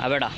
അവിടാ